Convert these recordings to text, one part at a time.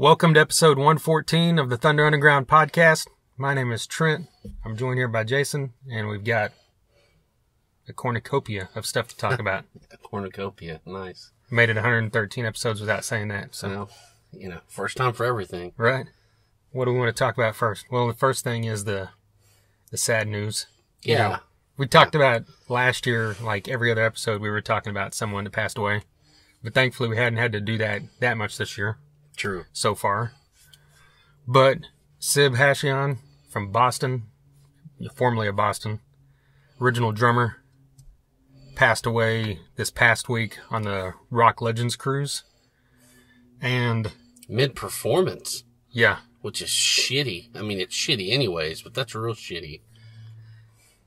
Welcome to episode 114 of the Thunder Underground podcast. My name is Trent. I'm joined here by Jason, and we've got a cornucopia of stuff to talk about. Cornucopia. Nice. Made it 113 episodes without saying that. So, So, you know, first time for everything. right. What do we want to talk about first? Well, the first thing is the the sad news. You Yeah. know, we talked about last year, like every other episode, we were talking about someone that passed away, but thankfully we hadn't had to do that that much this year. True. so far. But Sib Hashian from Boston, formerly of Boston, original drummer, passed away this past week on the Rock Legends cruise. And Mid performance, yeah, which is shitty. I mean, it's shitty anyways, but that's real shitty.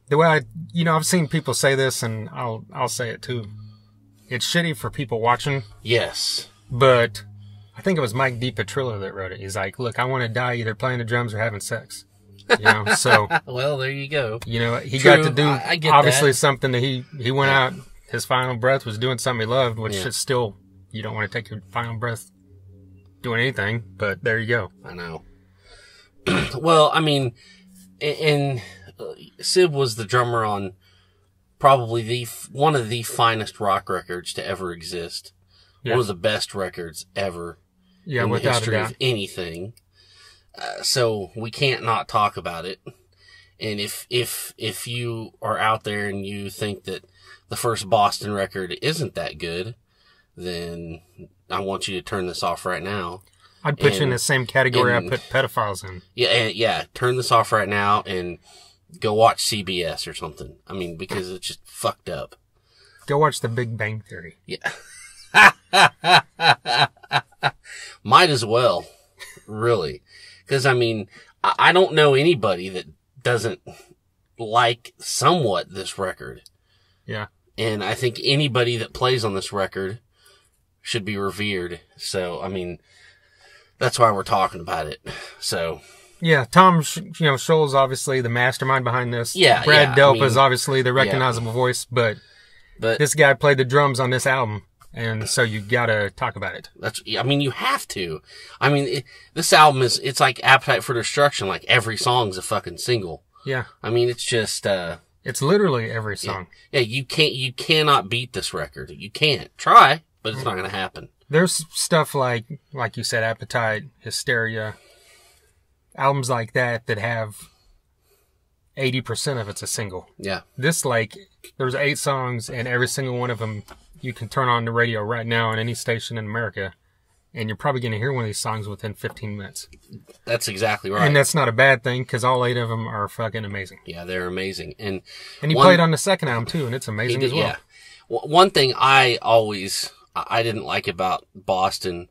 the way I, you know, I've seen people say this and I'll, I'll say it too. It's shitty for people watching, Yes. but I think it was Mike DiPetrillo that wrote it. He's like, look, I want to die either playing the drums or having sex. You know, so Well, there you go. You know, he True. got to do I- I obviously that. something that he he went out. His final breath was doing something he loved, which Yeah. is still you don't want to take your final breath doing anything. But there you go. I know. well, I mean, a- and uh, Sib was the drummer on probably the one of the finest rock records to ever exist. Yeah. One of the best records ever. Yeah, in the without a history of anything. Uh, so we can't not talk about it. And if if if you are out there and you think that the first Boston record isn't that good, then I want you to turn this off right now. I'd put you in the same category and- I put pedophiles in. Yeah, and, yeah. Turn this off right now and go watch CBS or something. I mean, because it's just fucked up. Go watch The Big Bang Theory. Yeah. Might as well, really. Because, I mean, I, I don't know anybody that doesn't like somewhat this record. Yeah, And I think anybody that plays on this record should be revered. So, I mean, that's why we're talking about it. So, yeah. Tom, you know, Scholz obviously the mastermind behind this. Yeah, Brad yeah, I Delp mean- is obviously the recognizable voice, but but this guy played the drums on this album, and so you gotta talk about it. That's, I mean, you have to. I mean, it, this album is, it's like Appetite for Destruction. Like every song's a fucking single. Yeah, I mean, it's just, uh, it's literally every song. yeah, you can't, you cannot beat this record. You can't. Try, but it's not going to happen. there's stuff like like you said appetite hysteria albums like that that have 80% of it's a single Yeah. this like there's eight songs and every single one of them you can turn on the radio right now on any station in america and you're probably going to hear one of these songs within 15 minutes That's exactly right. and that's not a bad thing because all eight of them are fucking amazing yeah, they're amazing. And and he One- played on the second album too and it's amazing did, as well yeah. W- One thing I always, I didn't like about Boston,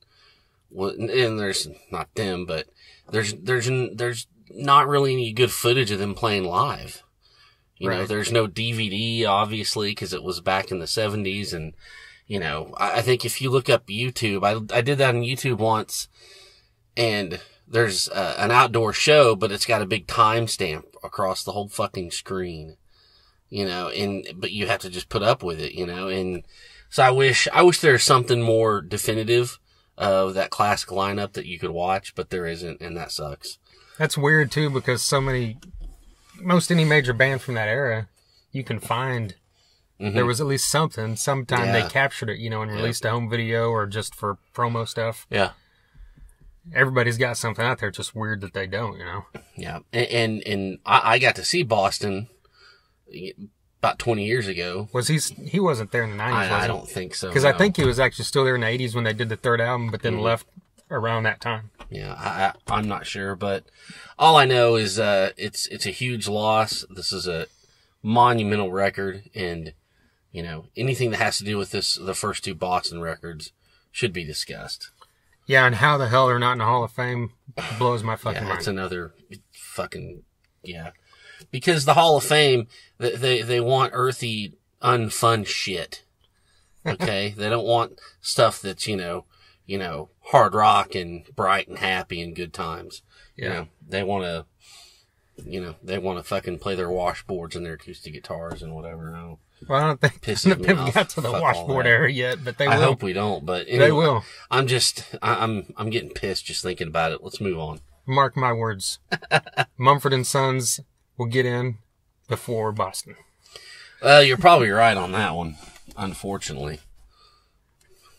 and there's not them, but there's, there's, there's not really any good footage of them playing live. You know, there's no DVD, obviously, because it was back in the 70s. And, you know, I, I think if you look up YouTube, I, I did that on YouTube once, and there's uh, an outdoor show, but it's got a big timestamp across the whole fucking screen. You know, and, but you have to just put up with it, you know, and so I wish, I wish there's something more definitive of that classic lineup that you could watch, but there isn't, and that sucks. That's weird too because so many, most any major band from that era, you can find. There was at least something. Sometime Mm-hmm. Yeah. they captured it, you know, and released a home video or just for promo stuff. Yeah. Everybody's got something out there. It's just weird that they don't, you know. Yeah, and and, and I, I got to see Boston about twenty years ago. Was he? He wasn't there in the nineties, I, I don't think so Because I think he was actually still there in the eighties when they did the third album, but Mm-hmm. then left around that time. Yeah, I, I I'm not sure, but all I know is uh, it's it's a huge loss. This is a monumental record, and you know anything that has to do with this, the first two Boston records, should be discussed. Yeah, and how the hell they're not in the Hall of Fame blows my fucking Yeah, mind. that's another fucking yeah, because the Hall of Fame they they, they want earthy, unfun shit. Okay, they don't want stuff that's you know, you know, hard rock and bright and happy and good times. You Yeah. know, they want to, you know, they want to fucking play their washboards and their acoustic guitars and whatever. No, Well, I don't think Pisses me off. got to the washboard area yet, but they will. I will. hope we don't, but they will. I'm just, I, I'm, I'm getting pissed just thinking about it. Let's move on. Mark my words. Mumford and Sons will get in before Boston. Uh, you're probably right on that one, unfortunately.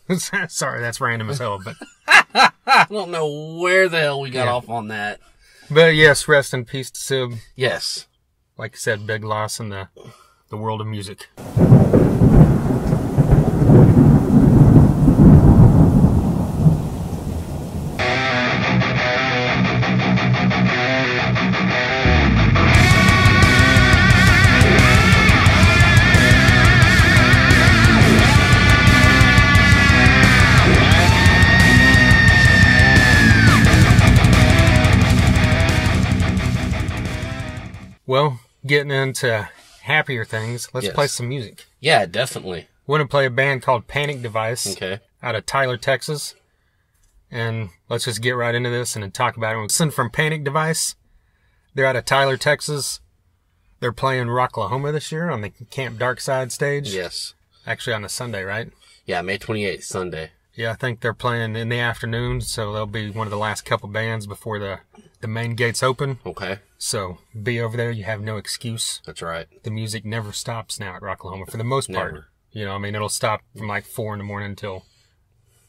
Sorry, that's random as hell, but I don't know where the hell we got Yeah. off on that. but yes, rest in peace to Sib. Yes. Like I said, big loss in the the world of music. Getting into happier things, let's Yes. play some music. Yeah, definitely. We're gonna play a band called Panik Device Okay. out of Tyler, Texas. And let's just get right into this and then talk about it. Listen from Panik Device. They're out of Tyler, Texas. They're playing Rocklahoma this year on the Camp Darkside stage. Yes. Actually on a Sunday, right? Yeah, May 28th, Sunday. Yeah, I think they're playing in the afternoon, so they'll be one of the last couple bands before the the main gates open. Okay. So be over there. You have no excuse. That's right. The music never stops now at Rocklahoma for the most part. Never. You know, I mean, it'll stop from like four in the morning until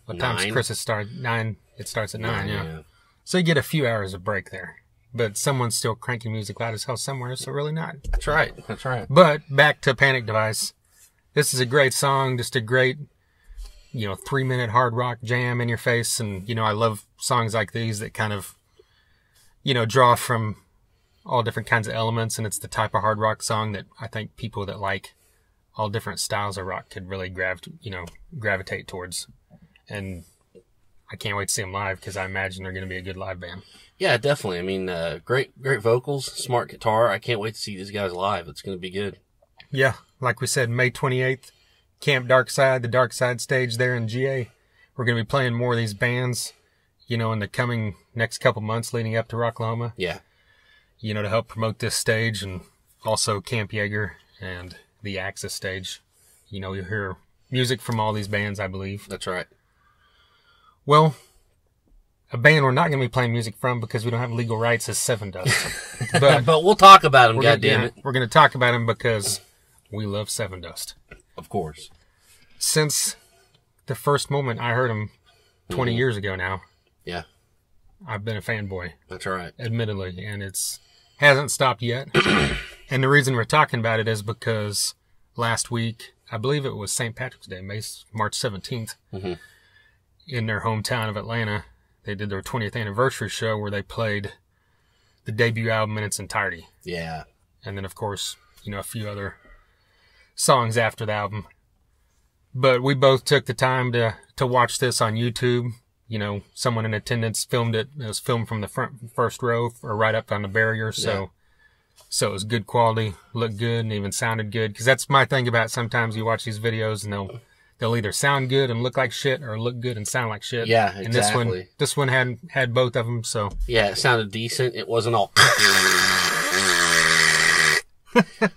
what time's Nine? Christmas start? Nine. It starts at nine. yeah. So you get a few hours of break there, but someone's still cranking music loud as hell somewhere. So really not. That's right. That's right. But back to Panik Device. This is a great song, just a great, you know, three minute hard rock jam in your face. And, you know, I love songs like these that kind of, you know, draw from all different kinds of elements. And it's the type of hard rock song that I think people that like all different styles of rock could really grav, you know, gravitate towards. And I can't wait to see them live because I imagine they're going to be a good live band. Yeah, definitely. I mean, uh, great, great vocals, smart guitar. I can't wait to see these guys live. It's going to be good. Yeah, like we said, May 28th, Camp Darkside, the Darkside stage there in GA. We're going to be playing more of these bands, you know, in the coming next couple months leading up to Rocklahoma, Yeah. You know, to help promote this stage and also Camp Jaeger and the Axis stage. You know, you'll hear music from all these bands, I believe. That's right. Well, a band we're not going to be playing music from because we don't have legal rights as Sevendust. but But we'll talk about them, we're God damn yeah, it. we're going to talk about them because we love Sevendust. Of course. since the first moment I heard them 20 Mm-hmm. years ago now, Yeah. I've been a fanboy, That's right. admittedly, and it's hasn't stopped yet. and the reason we're talking about it is because last week, I believe it was St. Patrick's Day, May March 17th, Mhm. in their hometown of Atlanta, they did their 20th anniversary show where they played the debut album in its entirety. Yeah. and then of course you know a few other songs after the album but we both took the time to to watch this on youtube you know someone in attendance filmed it it was filmed from the front first row or right up on the barrier so Yeah. so it was good quality looked good and even sounded good because that's my thing about sometimes you watch these videos and they'll they'll either sound good and look like shit or look good and sound like shit Yeah, and this one this one had had both of them so Yeah, it sounded decent. It wasn't all.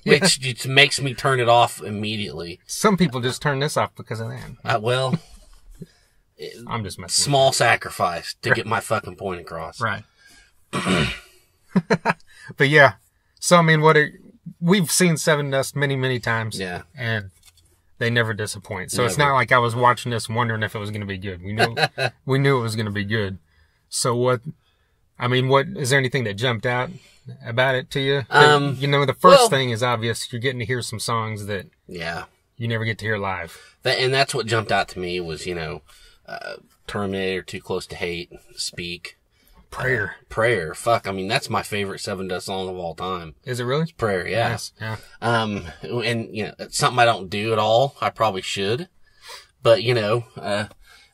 Which just makes me turn it off immediately. some people just turn this off because of that Uh, well, i'm just messing with small sacrifice to get my fucking point across. Right. but yeah, so I mean, what are, we've seen Sevendust many, many times, Yeah. and they never disappoint. So it's not like I was watching this wondering if it was going to be good. We knew we knew it was going to be good. So what? I mean, what is there anything that jumped out about it to you? Um, you know, the first well- thing is obvious. You're getting to hear some songs that Yeah. you never get to hear live. That, and that's what jumped out to me was, you know, uh, Terminator, Too Close to Hate, Speak, Prayer Prayer. Fuck, I mean, that's my favorite Sevendust song of all time. is it really? Prayer, yeah. Yes. Yeah. Um, and, you know, it's something I don't do at all. I probably should. But, you know, uh,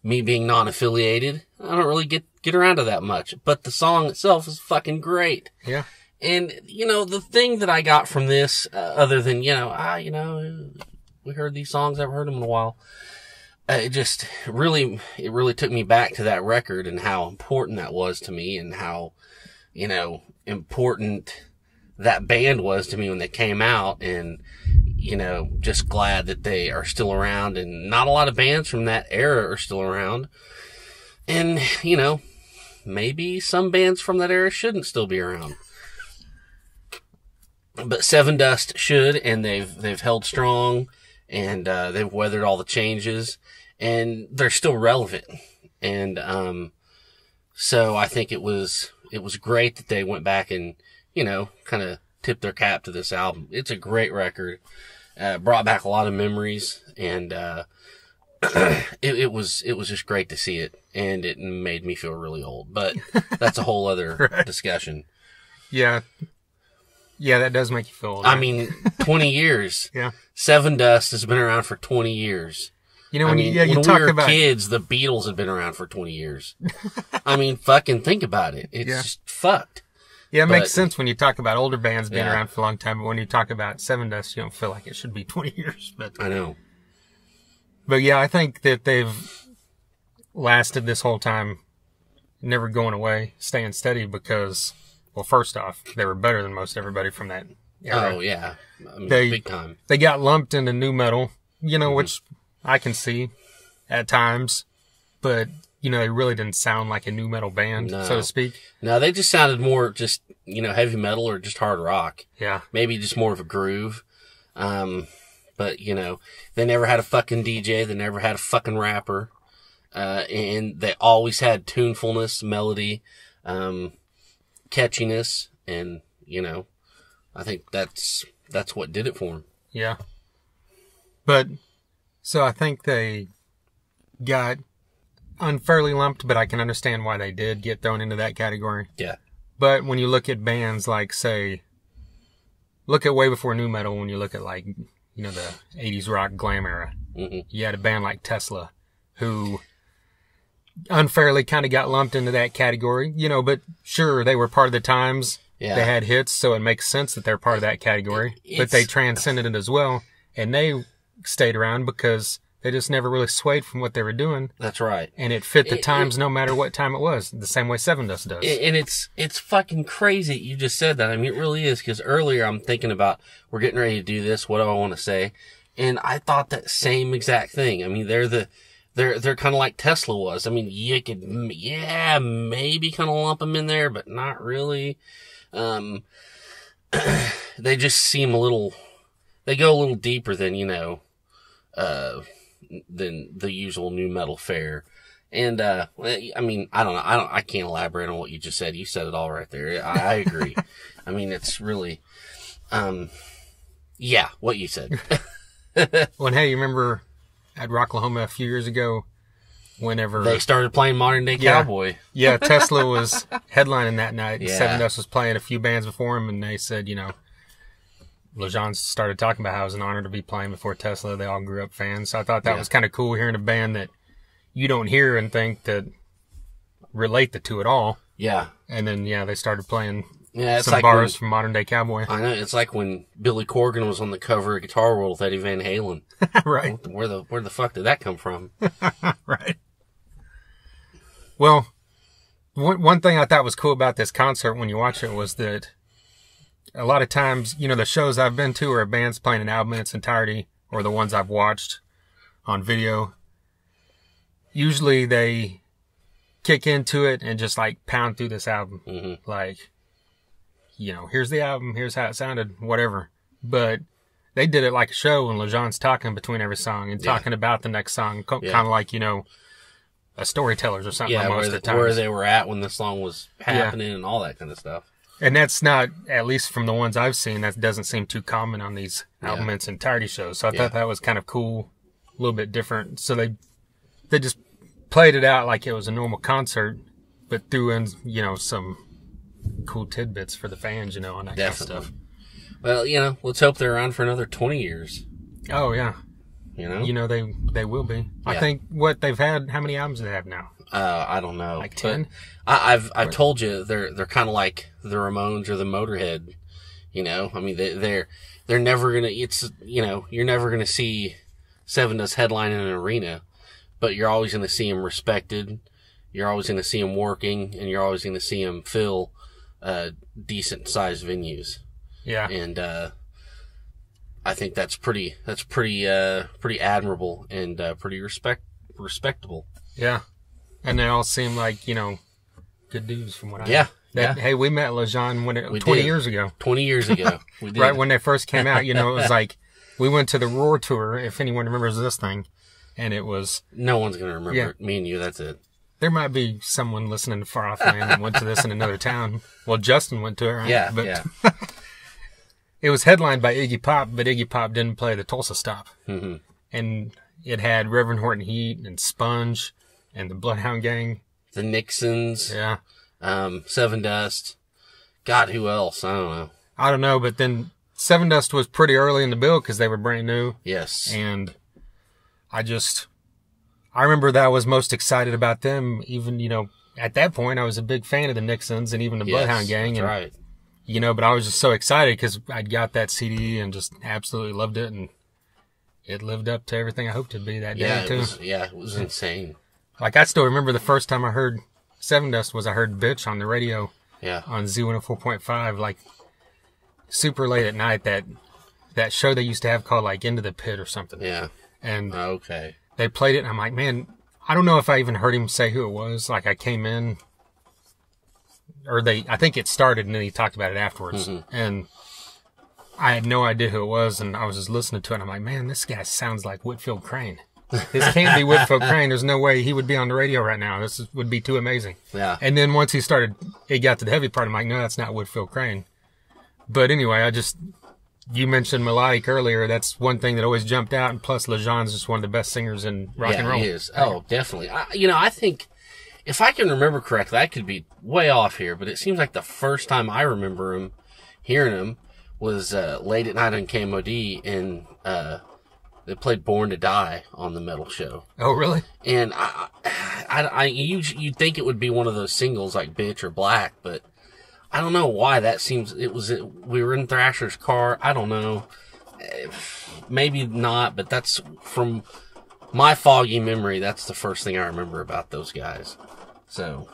me being non-affiliated, I don't really get, get around to that much. But the song itself is fucking great. Yeah. And, you know, the thing that I got from this, uh, other than, you know, ah, you know, we heard these songs, I haven't heard them in a while. Uh, it just really, it really took me back to that record and how important that was to me and how, you know, important that band was to me when they came out. And, you know, just glad that they are still around and not a lot of bands from that era are still around. And, you know, maybe some bands from that era shouldn't still be around. But Sevendust should, and they've, they've held strong and, uh, they've weathered all the changes and they're still relevant. And, um, so I think it was, it was great that they went back and, you know, kind of tipped their cap to this album. It's a great record. Uh, brought back a lot of memories and, uh, it, it, was, it was just great to see it and it made me feel really old, but that's a whole other Right. discussion. Yeah. Yeah, that does make you feel old. I mean, 20 years. yeah. Sevendust has been around for 20 years. You know, I when mean, you, yeah, you when talk we were about kids, the Beatles had been around for 20 years. I mean, fucking think about it. It's Yeah. just fucked. Yeah, it makes sense when you talk about older bands being Yeah. around for a long time, but when you talk about Sevendust, you don't feel like it should be 20 years. But, I know. but yeah, I think that they've lasted this whole time, never going away, staying steady because, well, first off, they were better than most everybody from that era. Oh, yeah. I mean, They- big time. They got lumped into new metal, you Mm-hmm. know, which I can see at times, but, you know, they really didn't sound like a new metal band, so to speak. No, they just sounded more just, you know, heavy metal or just hard rock. Yeah. Maybe just more of a groove. Um, but, you know, they never had a fucking DJ. They never had a fucking rapper. Uh, and they always had tunefulness, melody, um, catchiness. And, you know, I think that's, that's what did it for them. Yeah. But so I think they got unfairly lumped, but I can understand why they did get thrown into that category. Yeah. But when you look at bands like say look at way before new metal when you look at like you know the 80s rock glam era. hmm You had a band like Tesla who unfairly kind of got lumped into that category, you know, but sure they were part of the times. Yeah. They had hits, so it makes sense that they're part of that category. but they transcended it as well, and they stayed around because they just never really swayed from what they were doing, That's right. and it fit the It- times no matter what time it was. The same way Sevendust does. And it's it's fucking crazy you just said that. I mean, it really is because earlier I'm thinking about we're getting ready to do this. What do I want to say? And I thought that same exact thing. I mean, they're the they're they're kind of like Tesla was. I mean, you could yeah maybe kind of lump them in there, but not really. Um, they just seem a little. They go a little deeper than you know, uh, than the usual new metal fare. And uh, I mean, I don't know. I don't. I can't elaborate on what you just said. You said it all right there. I, I agree. I mean, it's really, um, yeah, what you said. Well, hey, you remember at Rocklahoma a few years ago, whenever they started playing modern day Yeah. cowboy. yeah Tesla was headlining that night, and Yeah. Sevendust was playing a few bands before him, and they said, you know. Lajon started talking about how it was an honor to be playing before Tesla. They all grew up fans. So I thought that Yeah. was kind of cool hearing a band that you don't hear and think that relate the two at all. Yeah, And then, yeah, they started playing yeah. It's some like bars when, from modern day cowboy. I know. It's like when Billy Corgan was on the cover of Guitar World with Eddie Van Halen. right. Where the where the fuck did that come from? right. Well, one, one thing I thought was cool about this concert when you watch it was that a lot of times, you know, the shows I've been to are bands playing an album in its entirety or the ones I've watched on video. Usually they kick into it and just like pound through this album. hmm Like, you know, here's the album, here's how it sounded, whatever. But they did it like a show and Lajon's talking between every song and Yeah. talking about the next song, co- Yeah. kind of like, you know, a storytellers or something Yeah, most where, of the time. where they were at when the song was happening and all that kind of stuff. And that's not, at least from the ones I've seen, that doesn't seem too common on these Yeah. album in its entirety shows. So I Yeah. thought that was kind of cool, a little bit different. So they, they just played it out like it was a normal concert, but threw in, you know, some cool tidbits for the fans, you know, and that kind of stuff. Well, you know, let's hope they're around for another twenty years. Oh yeah. You know, You know, they, they will be. I think what they've had, how many albums do they have now? Uh, I don't know, Like 10? I, I've I've told you they're they're kind of like the Ramones or the Motorhead. You know, I mean they, they're they're never gonna. It's you know you're never gonna see Sevendust headline in an arena, but you're always gonna see them respected. You're always gonna see them working, and you're always gonna see them fill uh, decent sized venues. Yeah. and uh, I think that's pretty that's pretty uh pretty admirable and uh, pretty respect respectable. Yeah. And they all seem like, you know, good dudes from what I Yeah, That, yeah. Hey, we met Lajon when it, We 20 did. years ago. Twenty years ago, we did. Right when they first came out, you know, it was like we went to the Roar tour, if anyone remembers this thing. And it was, no one's gonna remember Yeah. it. Me and you. That's it. there might be someone listening to Far Off Land that went to this in another town. Well, Justin went to it, right? Yeah, But yeah. it was headlined by Iggy Pop, but Iggy Pop didn't play the Tulsa stop. hmm And it had Reverend Horton Heat and Sponge and the Bloodhound Gang. The Nixons, Yeah. um, Sevendust. God, who else? I don't know. I don't know, but then Sevendust was pretty early in the bill because they were brand new. Yes. And I just, I remember that I was most excited about them. Even, you know, at that point, I was a big fan of the Nixons and even the Yes, Bloodhound Gang. That's and, right. you know, but I was just so excited because I'd got that CD and just absolutely loved it. And it lived up to everything I hoped it'd be that Yeah, day, it too. was, yeah, it was insane. Like, I still remember the first time I heard Sevendust was I heard Bitch on the radio Yeah. on Z104.5, like super late at night. That that show they used to have called like Into the Pit or something, Yeah. and Okay. they played it. and I'm like, man, I don't know if I even heard him say who it was. Like I came in, or they, I think it started, and then he talked about it afterwards, mm-hmm. and I had no idea who it was, and I was just listening to it. and I'm like, man, this guy sounds like Whitfield Crane. This can't be Whitfield Crane. There's no way he would be on the radio right now. This would be too amazing. Yeah. And then once he started, it got to the heavy part. I'm like, no, that's not Whitfield Crane. But anyway, I just, you mentioned melodic earlier. That's one thing that always jumped out. And plus, Lajon's just one of the best singers in rock yeah, and roll. he is. Oh, definitely. I, you know, I think if I can remember correctly, I could be way off here, but it seems like the first time I remember him, hearing him, was uh, late at night on KMOD, and uh, they played "Born to Die" on the metal show. Oh, really? And I, I, I, you, you'd think it would be one of those singles like "Bitch" or "Black," but I don't know why that seems. It was. We were in Thrasher's car. I don't know. Maybe not, but that's from my foggy memory. That's the first thing I remember about those guys. So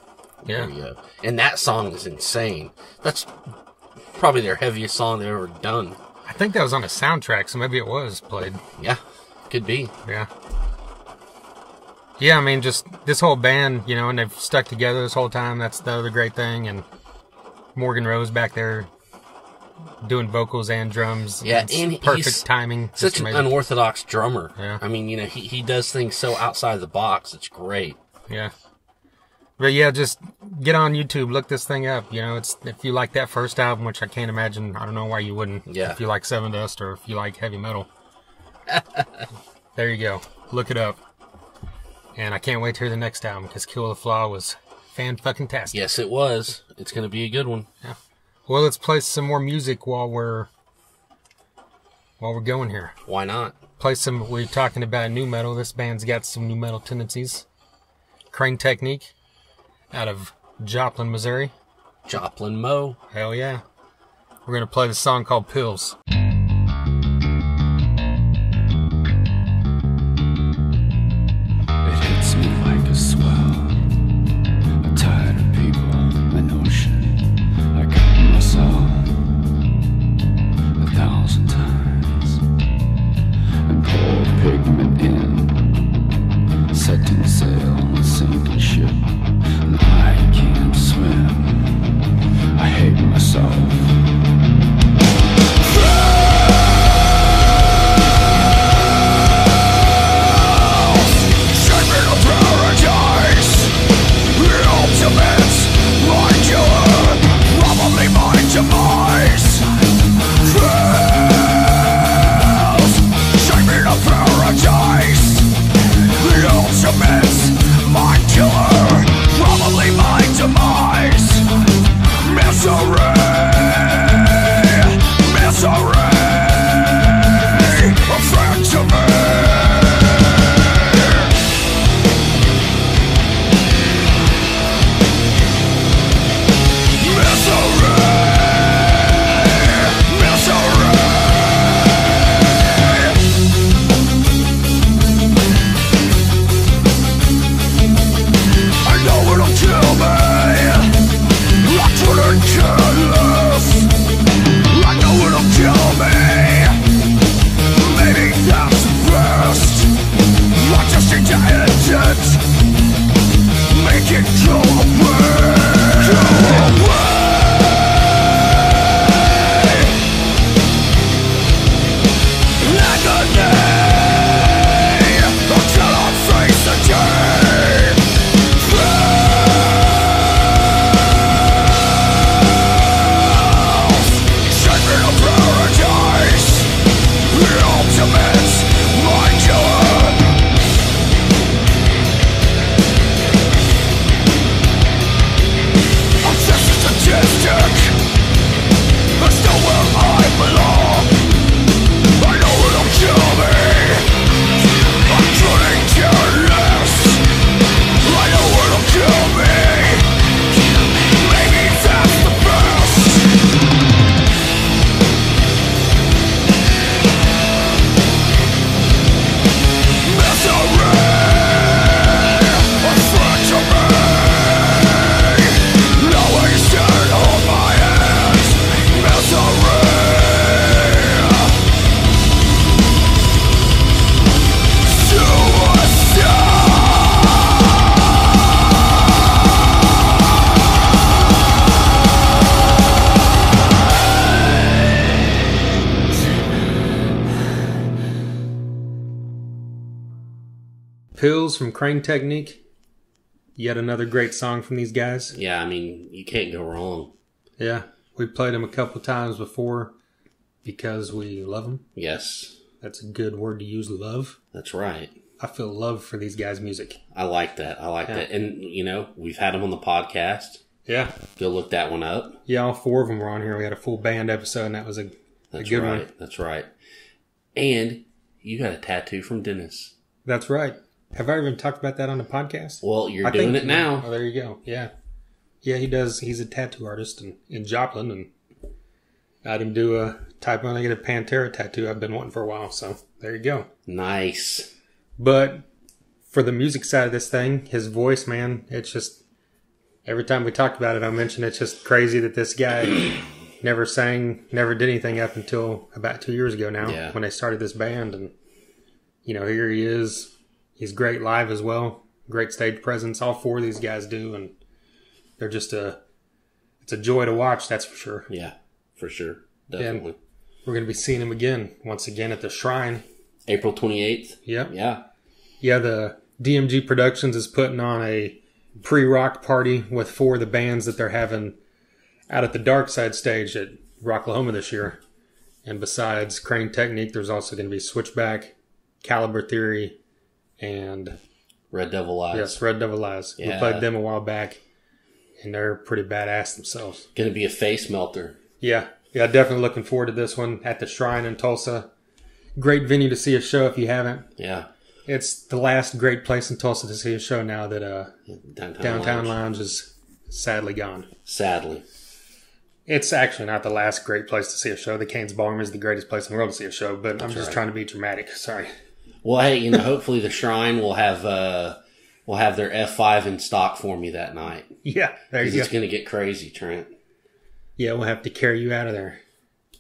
Yeah. there you go. And that song is insane. That's probably their heaviest song they've ever done. I think that was on a soundtrack, so maybe it was played. Yeah, could be. Yeah. Yeah, I mean, just this whole band, you know, and they've stuck together this whole time. That's the other great thing. And Morgan Rose back there doing vocals and drums. Yeah, It's and perfect he's timing. Such an amazing. unorthodox drummer. Yeah. I mean, you know, he, he does things so outside of the box. It's great. Yeah. But yeah, just get on YouTube, look this thing up. You know, it's if you like that first album, which I can't imagine. I don't know why you wouldn't. Yeah. If you like Sevendust or if you like heavy metal, there you go. Look it up. And I can't wait to hear the next album because Kill the Flaw was fan fucking tastic. Yes, it was. It's going to be a good one. Yeah. Well, let's play some more music while we're while we're going here. Why not? Play some. We're talking about new metal. This band's got some new metal tendencies. Crane Technique, out of Joplin, Missouri. Joplin Mo. Hell yeah. We're gonna play the song called Pills. Pills from Crane Technique. Yet another great song from these guys. Yeah, I mean, you can't go wrong. Yeah, we played them a couple times before because we love them. Yes, That's a good word to use, love. that's right. I feel love for these guys' music. I like that. I like Yeah. that. And, you know, we've had them on the podcast. Yeah. Go look that one up. Yeah, all four of them were on here. We had a full band episode, and that was a, a That's good right. one. That's right. And you got a tattoo from Dennis. That's right. Have I even talked about that on the podcast? Well, you're I doing think- it now. Oh, there you go. Yeah. Yeah, he does. He's a tattoo artist in, in Joplin, and I had him do a Type O Negative Pantera tattoo I've been wanting for a while. So there you go. Nice. But for the music side of this thing, his voice, man, it's just every time we talk about it, I mention it's just crazy that this guy never sang, never did anything up until about two years ago now Yeah. when they started this band. And, you know, here he is. He's great live as well. Great stage presence. All four of these guys do. And they're just a, it's a joy to watch, that's for sure. Yeah, for sure. Definitely. We're going to be seeing him again, once again at the Shrine. April 28th. Yep. Yeah. Yeah, the DMG Productions is putting on a pre-rock party with four of the bands that they're having out at the Dark Side stage at Rocklahoma this year. And besides Crane Technique, there's also going to be Switchback, Caliber Theory, and Red Devil Eyes. yes, Red Devil Eyes. We played them a while back, and they're pretty badass themselves. Going to be a face melter. Yeah, yeah, definitely looking forward to this one at the Shrine in Tulsa. Great venue to see a show if you haven't. Yeah. It's the last great place in Tulsa to see a show now that uh, Downtown, Downtown Lounge. Lounge is sadly gone. Sadly. It's actually not the last great place to see a show. The Cain's Ballroom is the greatest place in the world to see a show, but I'm just right. trying to be dramatic. Sorry. Well, hey, you know, hopefully the Shrine will have uh will have their F5 in stock for me that night. Yeah, there you it's going to get crazy, Trent. Yeah, we'll have to carry you out of there.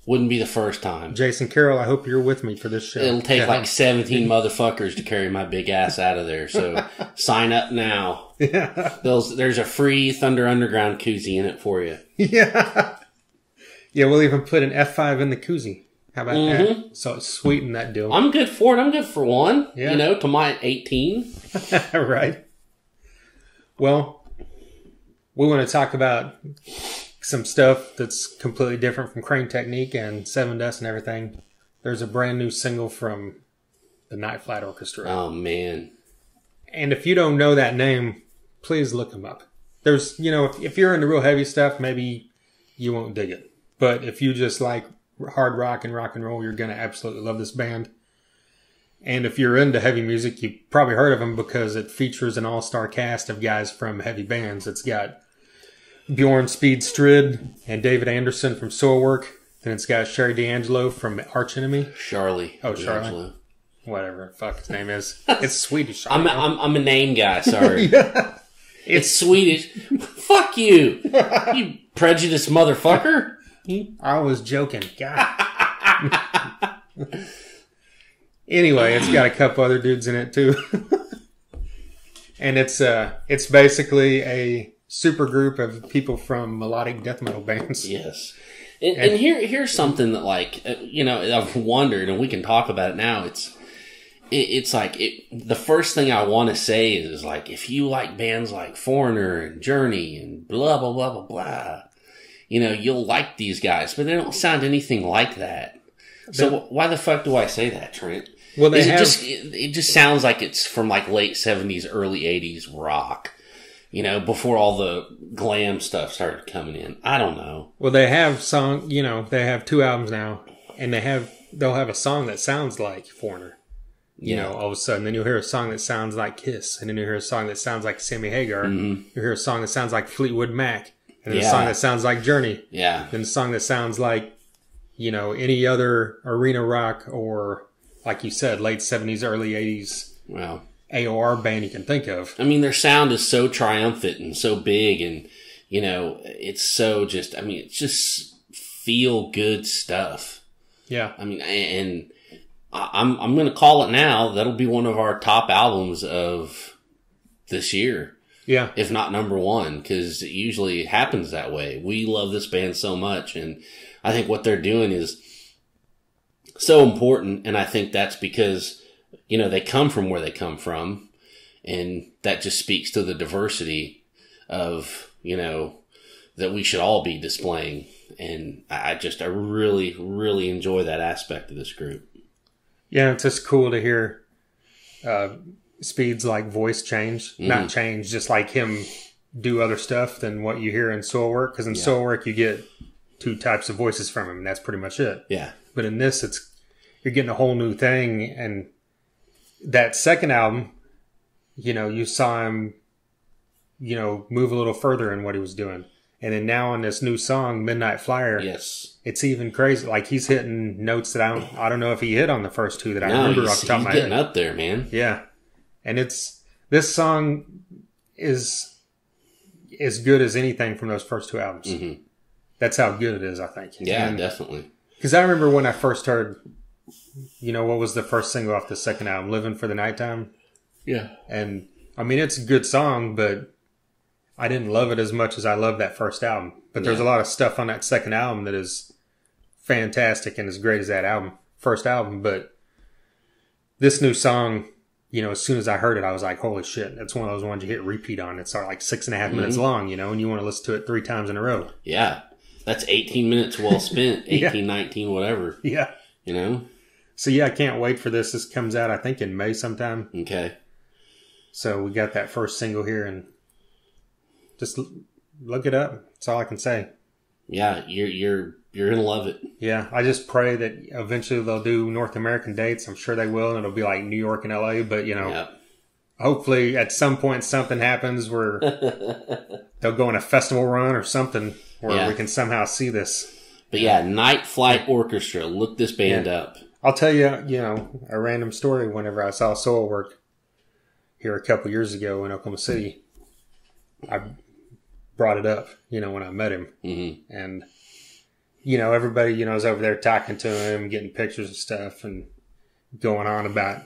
Wouldn't be the first time. Jason Carroll, I hope you're with me for this show. It'll take Yeah. like 17 motherfuckers to carry my big ass out of there. So sign up now. Yeah. There's, there's a free Thunder Underground koozie in it for you. yeah. Yeah, we'll even put an F5 in the koozie. How about that? Mm-hmm. So sweeten that deal. I'm good for it. I'm good for one. Yeah. You know, to my 18. right. Well, we want to talk about some stuff that's completely different from Crane Technique and Sevendust and everything. There's a brand new single from the Night Flight Orchestra. Oh, man. And if you don't know that name, please look them up. There's, you know, if, if you're into real heavy stuff, maybe you won't dig it. But if you just like hard rock and rock and roll, you're going to absolutely love this band. And if you're into heavy music, you've probably heard of them because it features an all-star cast of guys from heavy bands. It's got Bjorn Speed Strid and David Andersson from Soilwork. Then it's got Sharlee D'Angelo from Arch Enemy. Charlie. Oh, Charlie. Whatever fuck his name is. It's Swedish. I'm, know. I'm, I'm a name guy, sorry. Yeah. It's Swedish. Fuck you. You prejudiced motherfucker. I was joking. God. anyway, it's got a couple other dudes in it too. and it's uh it's basically a super group of people from melodic death metal bands. Yes. And, and here, here's something that, like, uh, you know, I've wondered, and we can talk about it now. It's, it, it's like it, the first thing I want to say is, is like if you like bands like Foreigner and Journey and blah blah blah blah blah, you know, you'll like these guys, but they don't sound anything like that. So why the fuck do I say that, Trent? Well, they Is it have just it, it just sounds like it's from like late seventies, early eighties rock. You know, before all the glam stuff started coming in. I don't know. well they have song, you know, they have two albums now and they have they'll have a song that sounds like Foreigner. You Yeah. know, all of a sudden, then you'll hear a song that sounds like Kiss, and then you'll hear a song that sounds like Sammy Hagar. Mm-hmm. You hear a song that sounds like Fleetwood Mac, and then Yeah. a song that sounds like Journey. Yeah. than a song that sounds like, you know, any other arena rock or, like you said, late 70s, early 80s Well, AOR band you can think of. I mean, their sound is so triumphant and so big, and you know, it's so just. I mean, it's just feel good stuff. Yeah. I mean, and I'm I'm gonna call it now. That'll be one of our top albums of this year, Yeah. if not number one, because it usually happens that way. We love this band so much, and I think what they're doing is so important, and I think that's because you know they come from where they come from and that just speaks to the diversity of you know that we should all be displaying. And I I just I really really enjoy that aspect of this group. Yeah, it's just cool to hear uh, Speed's like voice change, not mm-hmm. change, just like him do other stuff than what you hear in Soilwork. Because in Yeah. Soilwork, you get two types of voices from him, and that's pretty much it. Yeah, But in this, it's you're getting a whole new thing. And that second album, you know, you saw him, you know, move a little further in what he was doing. And then now on this new song, Midnight Flyer, yes. it's even crazy. Like he's hitting notes that I don't, I don't know if he hit on the first two that I No, remember off the top of my getting head. up there, man. Yeah, and it's this song is as good as anything from those first two albums. Mhm. That's how good it is, I think. Yeah, definitely. Because I remember when I first heard, you know, what was the first single off the second album, "Living for the Nighttime," Yeah, and I mean it's a good song, but I didn't love it as much as I loved that first album. But there's a lot of stuff on that second album that is fantastic and as great as that album, first album. But this new song, you know, as soon as I heard it, I was like, holy shit, it's one of those ones you hit repeat on. It's like six and a half minutes mm-hmm. long, you know, and you want to listen to it three times in a row. yeah. That's 18 minutes well spent. 18, Yeah. 19, whatever. Yeah. You know? So yeah, I can't wait for this. This comes out, I think, in May sometime. Okay. So we got that first single here, and just look it up. That's all I can say. Yeah, you're you're you're gonna love it. Yeah, I just pray that eventually they'll do North American dates. I'm sure they will, and it'll be like New York and LA. But you know, Yeah. hopefully at some point something happens where they'll go on a festival run or something where Yeah. we can somehow see this. But yeah, Night Flight Orchestra. Look this band up. I'll tell you, you know, a random story. Whenever I saw Soilwork here a couple years ago in Oklahoma City, I brought it up. You know, when I met him, hmm and you know everybody you know is over there talking to him getting pictures and stuff and going on about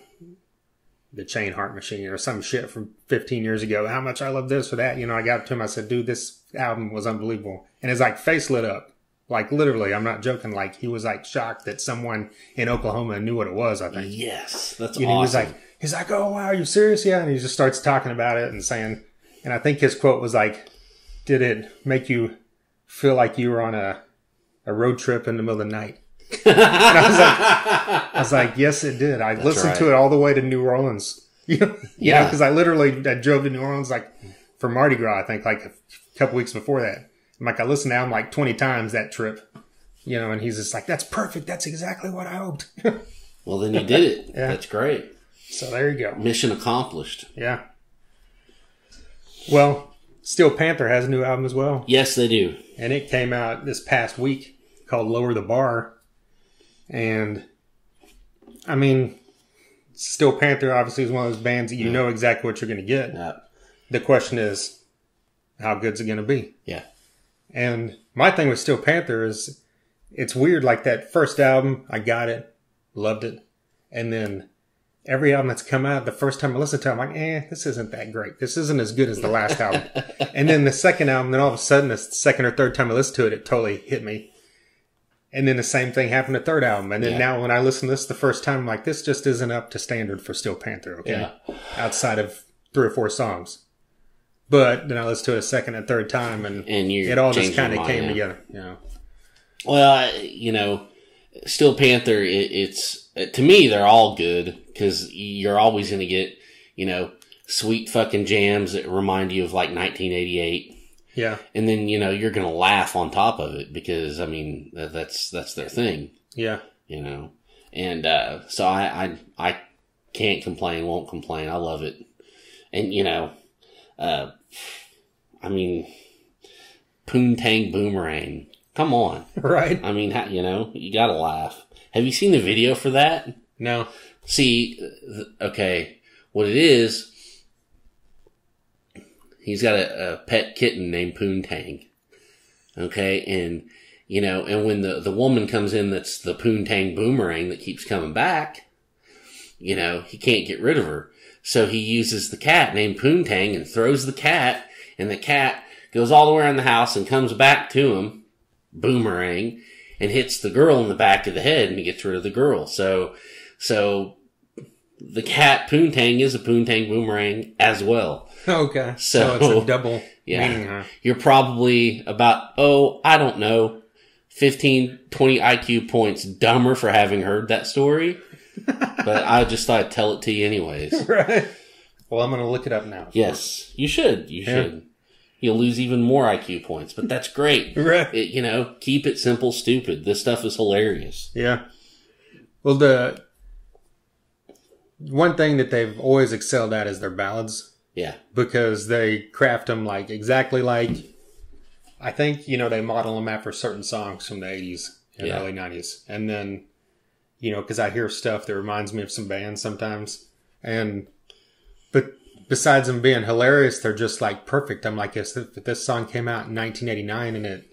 the Chainheart Machine or some shit from 15 years ago. How much i love this or that. You know i got to him i said dude this album was unbelievable. And his like face lit up. Like literally i'm not joking. Like he was like shocked that someone in oklahoma knew what it was i think. Yes, that's you know, he was awesome. like, he's like, oh wow, are you serious? Yeah, and he just starts talking about it and saying, and I think his quote was like, "Did it make you feel like you were on a a road trip in the middle of the night?" I was like, I was like, yes, it did. I listened right. to it all the way to New Orleans. You know, Yeah. because I literally I drove to New Orleans like for Mardi Gras. I think like a couple weeks before that. I'm like, I listened to him like 20 times that trip. You know, and he's just like, that's perfect. That's exactly what I hoped. well, then you did it. Yeah. That's great. so there you go. Mission accomplished. Yeah. Well, Steel Panther has a new album as well, Yes, they do. and it came out this past week called Lower the Bar. And I mean, Steel Panther obviously is one of those bands that you know exactly what you're going to get. Yeah. The question is, how good's it going to be? Yeah. And my thing with Steel Panther is it's weird. Like that first album, I got it, loved it. And then every album that's come out, the first time I listened to it, I'm like, eh, this isn't that great. This isn't as good as the last album. And then the second album, then all of a sudden, the second or third time I listened to it, it totally hit me. And then the same thing happened to third album. And then Yeah. now when I listen to this the first time, I'm like, this just isn't up to standard for Steel Panther, okay? Yeah. Outside of three or four songs. But then I listened to it a second and third time and And it all just kind of came yeah. together. You know, Well, I, you know, Steel Panther. It, it's uh, to me they're all good because you're always going to get you know sweet fucking jams that remind you of like 1988, yeah, and then you know you're going to laugh on top of it because I mean that's that's their thing, yeah, you know. And uh, so I, I I can't complain, won't complain. I love it, and you know, uh, I mean, Poontang Boomerang. Come on. right. I mean, you know, you gotta laugh. Have you seen the video for that? No, See, okay, what it is, he's got a, a pet kitten named Poontang. Okay, and, you know, and when the, the woman comes in that's the Poontang boomerang that keeps coming back, you know, he can't get rid of her. So he uses the cat named Poontang and throws the cat, and the cat goes all the way around the house and comes back to him, boomerang, and hits the girl in the back of the head and he gets rid of the girl. So, so the cat poontang is a poontang boomerang as well. Okay. So- So, it's a double Yeah. meaning, huh? You're probably about, oh, I don't know, 15, 20 IQ points dumber for having heard that story. but I just thought I'd tell it to you anyways. Right. Well, I'm going to look it up now. Yes, you should. You Yeah. should. You'll lose even more IQ points, but that's great. Right. It, you know, keep it simple, stupid. This stuff is hilarious. Yeah. Well, the one thing that they've always excelled at is their ballads Yeah. because they craft them like exactly like. I think you know they model them after certain songs from the '80s and Yeah. early '90s, and then you know because I hear stuff that reminds me of some bands sometimes, and but besides them being hilarious, they're just like perfect. I'm like, if if this song came out in 1989 and it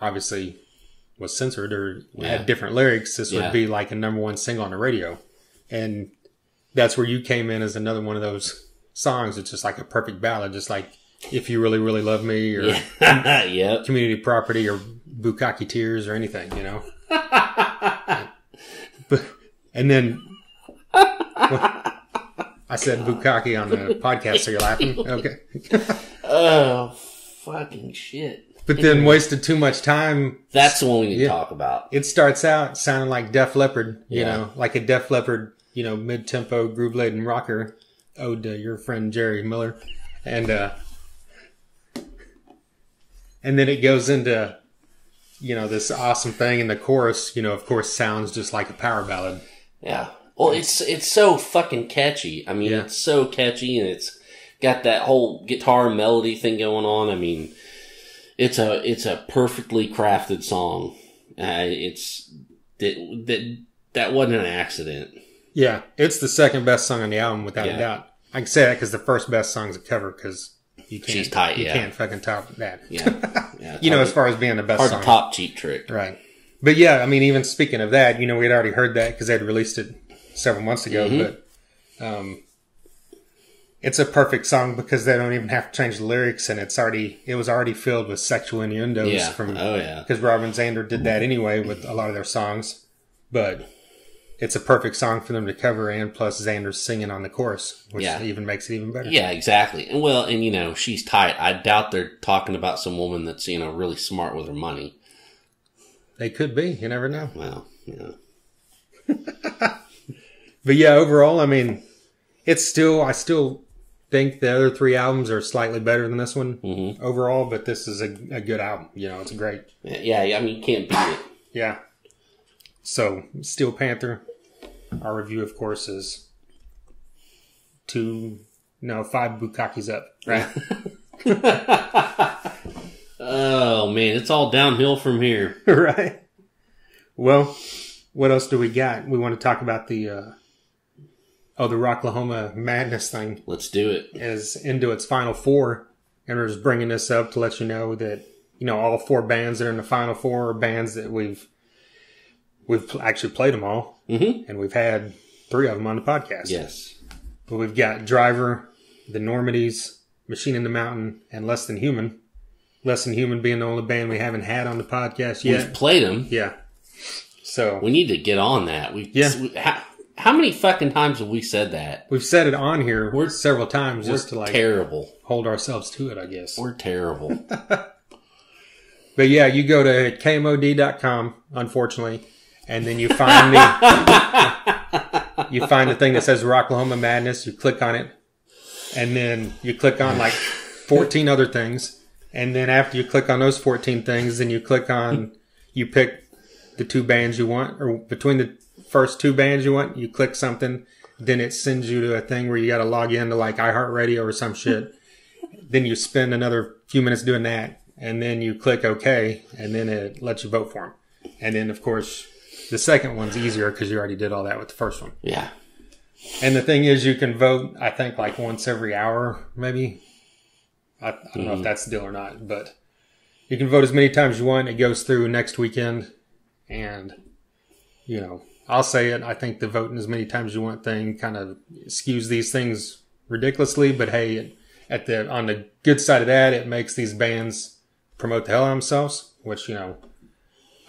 obviously was censored or Yeah. had different lyrics, this Yeah. would be like a number one single on the radio. And that's where you came in as another one of those songs. It's just like a perfect ballad, just like If You Really, Really Love Me or Yeah. yep. Community Property or Bukkake Tears or anything, you know? but, and then I said Bukaki on the podcast, so you're laughing? Okay. Oh, fucking shit. But then wasted too much time That's the one we need Yeah. to talk about. it starts out sounding like Def Leppard, you Yeah. know, like a Def Leppard, you know, mid tempo groove laden rocker. Ode to your friend Jerry Miller. And uh and then it goes into you know, this awesome thing and the chorus, you know, of course sounds just like a power ballad. Yeah. Well, it's it's so fucking catchy. I mean, Yeah. it's so catchy, and it's got that whole guitar melody thing going on. I mean, it's a it's a perfectly crafted song. Uh, it's that that that wasn't an accident. Yeah, it's the second best song on the album without Yeah. a doubt. I can say that because the first best song's a cover because you can't, She's tight, you yeah. can't fucking top that. Yeah, yeah. You know, as far as being the best hard song. to top cheap trick. Right. But yeah, I mean, even speaking of that, you know, we had already heard that because they'd released it several months ago. Mm-hmm. But um, it's a perfect song because they don't even have to change the lyrics, and it's already it was already filled with sexual innuendos Yeah. from oh yeah. because Robin Zander did that anyway with a lot of their songs. But it's a perfect song for them to cover, and plus Zander's singing on the chorus, which Yeah. even makes it even better. Yeah, exactly. And well, and you know, she's tight. I doubt they're talking about some woman that's you know really smart with her money. They could be. You never know. Well, yeah. But yeah, overall, I mean, it's still, I still think the other three albums are slightly better than this one Mhm. overall, but this is a, a good album. You know, it's great. Yeah, yeah, I mean, you can't beat it. Yeah. So, Steel Panther, our review, of course, is two, no, five Bukkakes up, right? Oh man, it's all downhill from here. right. Well, what else do we got? We want to talk about the, uh, oh, the Rocklahoma Madness thing. Let's do it. it. is into its final four, and we're just bringing this up to let you know that you know all four bands that are in the final four are bands that we've we've actually played them all, Mm-hmm. and we've had three of them on the podcast. Yes. but we've got Dryvr, the Normandys, Machine in the Mountain, and Less Than Human. Less Than Human being the only band we haven't had on the podcast yet. We've played them. Yeah. So We need to get on that. We Yeah. we- how, how many fucking times have we said that? we've said it on here We're- several times just to like terrible. hold ourselves to it, I guess. We're terrible. But yeah, you go to kmod.com, unfortunately, and then you find the you find the thing that says Rocklahoma Madness. You click on it, and then you click on like fourteen other things, and then after you click on those fourteen things, then you click on you pick the two bands you want, or between the first two bands you want, you click something, then it sends you to a thing where you got to log in to like iHeartRadio or some shit. then you spend another few minutes doing that, and then you click OK, and then it lets you vote for them. And then, of course, the second one's easier because you already did all that with the first one. yeah. And the thing is, you can vote, I think, like once every hour, maybe. I, I don't know if mm-hmm. that's the deal or not, but you can vote as many times as you want. It goes through next weekend. And, you know, I'll say it. I think the voting as many times as you want thing kind of skews these things ridiculously, but hey, it, at the on the good side of that, it makes these bands promote the hell out of themselves, which, you know,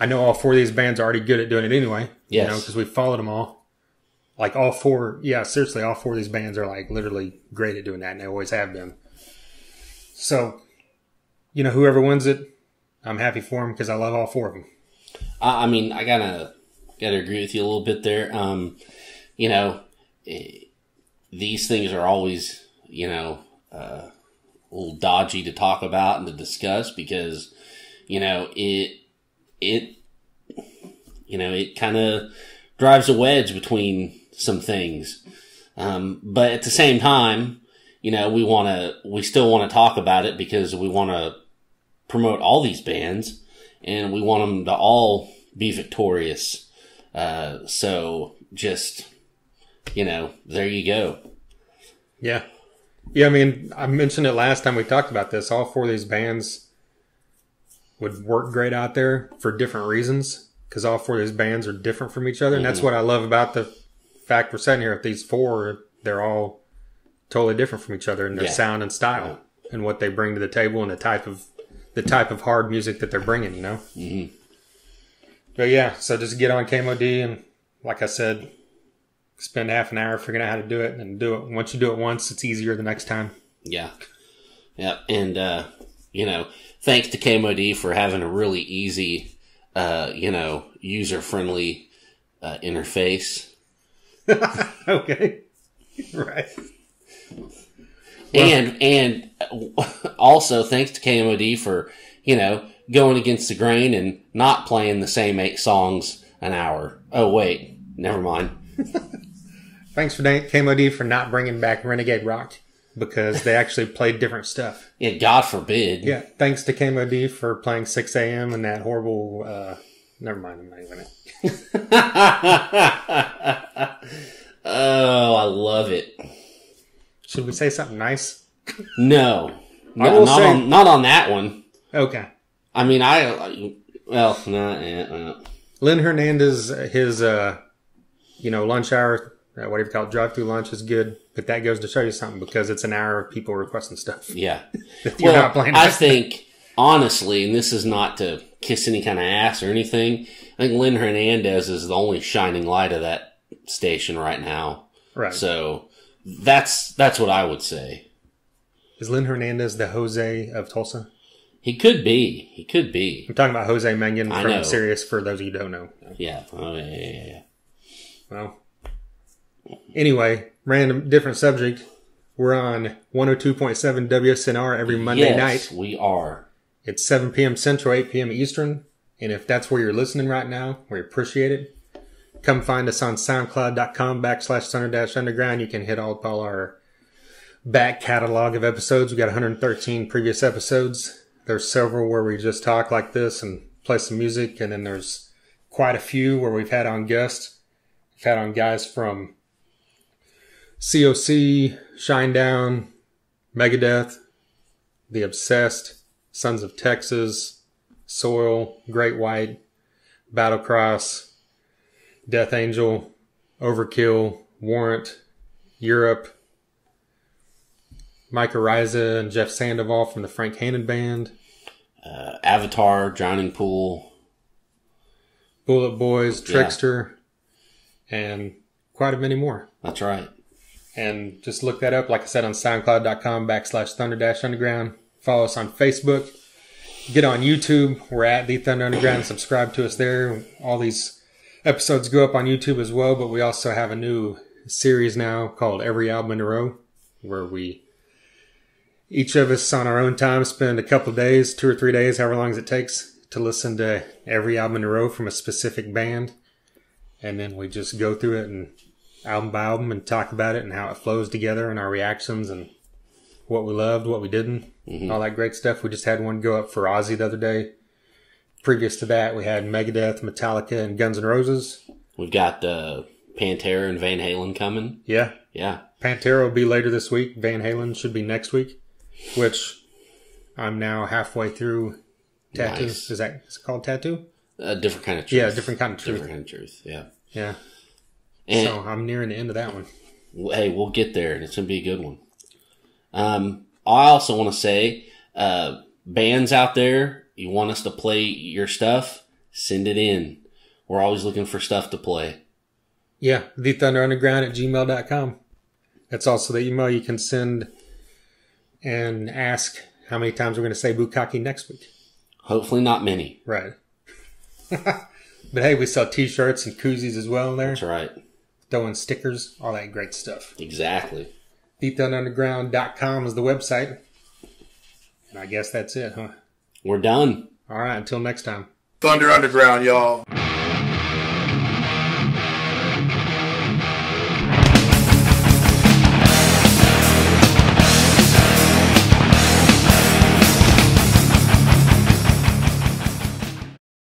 I know all four of these bands are already good at doing it anyway. You Yes. know, because we followed them all. Like all four, yeah, seriously, all four of these bands are like literally great at doing that, and they always have been. So, you know, whoever wins it, I'm happy for them because I love all four of them. I, I mean, I gotta gotta agree with you a little bit there. Um, you know, eh, these things are always you know uh, a little dodgy to talk about and to discuss because you know it it you know it kind of drives a wedge between some things. Um, but at the same time, you know, we want to, we still want to talk about it because we want to promote all these bands and we want them to all be victorious. Uh, so just, you know, there you go. Yeah. Yeah, I mean, I mentioned it last time we talked about this. All four of these bands would work great out there for different reasons because all four of these bands are different from each other. And that's what I love about the fact we're sitting here. If these four, they're all totally different from each other in their Yeah. sound and style and what they bring to the table and the type of the type of hard music that they're bringing. You know. Mm-hmm. But yeah, so just get on KMOD and like I said, spend half an hour figuring out how to do it and do it. Once you do it once, it's easier the next time. Yeah. Yeah. And, uh, you know, thanks to KMOD for having a really easy, uh, you know, user friendly, uh, interface. Okay. right. and and also thanks to KMOD for you know going against the grain and not playing the same eight songs an hour. Oh wait, never mind. Thanks for KMOD for not bringing back Renegade Rock because they actually played different stuff. Yeah, God forbid. Yeah. Thanks to KMOD for playing 6 a.m. and that horrible. Uh, never mind. I'm not even it. oh, I love it. Should we say something nice? No, no not say- on not on that one. Okay. I mean, I well, no, yeah, uh, Lynn Hernandez, his, uh, you know, lunch hour, uh, whatever you call it, drive through lunch is good, but that goes to show you something because it's an hour of people requesting stuff. yeah. Well, not playing I think honestly, and this is not to kiss any kind of ass or anything. I think Lynn Hernandez is the only shining light of that station right now. Right. So that's that's what I would say. Is Lynn Hernandez the Jose of Tulsa? He could be. He could be. I'm talking about Jose Mangin I from. Sirius for those of you who don't know. Yeah. Oh, yeah, yeah, yeah. Well, anyway, random different subject. We're on 102.7 WSNR every Monday night. yes, night. we are. It's 7 p.m. Central, 8 p.m. Eastern. And if that's where you're listening right now, we appreciate it. Come find us on soundcloud.com backslash thunder dash underground. You can hit all, all our back catalog of episodes. We got 113 previous episodes. There's several where we just talk like this and play some music. And then there's quite a few where we've had on guests. We've had on guys from COC, Shinedown, Megadeth, The Obsessed, Sons of Texas, Soil, Great White, Battlecross, Death Angel, Overkill, Warrant, Europe, Mike Ariza and Jeff Sandoval from the Frank Hannon Band, Uh, Avatar, Drowning Pool. Bullet Boys, Trickster, and quite a many more. That's right. And just look that up. Like I said, on soundcloud.com backslash thunder dash underground. Follow us on Facebook. Get on YouTube. We're at the Thunder Underground. Subscribe to us there. All these episodes go up on YouTube as well, but we also have a new series now called Every Album in a Row, where we each of us on our own time spend a couple days, two or three days, however long it takes, to listen to every album in a row from a specific band. And then we just go through it and album by album and talk about it and how it flows together and our reactions and what we loved, what we didn't, all that great stuff. We just had one go up for Ozzy the other day. Previous to that, we had Megadeth, Metallica, and Guns N' Roses. We've got uh, Pantera and Van Halen coming. Yeah, Yeah. Pantera will be later this week. Van Halen should be next week, which I'm now halfway through. Tattoo Nice. is that is it called tattoo? A different kind of truth. Yeah, different kind of truth. Different kind of truth. Yeah. Yeah, And so I'm nearing the end of that one. hey, we'll get there, and it's gonna be a good one. Um, I also want to say, uh, bands out there, you want us to play your stuff, send it in. We're always looking for stuff to play. Yeah, the Thunder Underground at gmail.com. That's also the email you can send and ask how many times we're going to say Bukkake next week. Hopefully not many. Right. but hey, we sell t shirts and koozies as well in there. That's right. Throwing stickers, all that great stuff. Exactly. TheThunderUnderground.com is the website. And I guess that's it, huh? We're done. All right, until next time. Thunder Underground, y'all.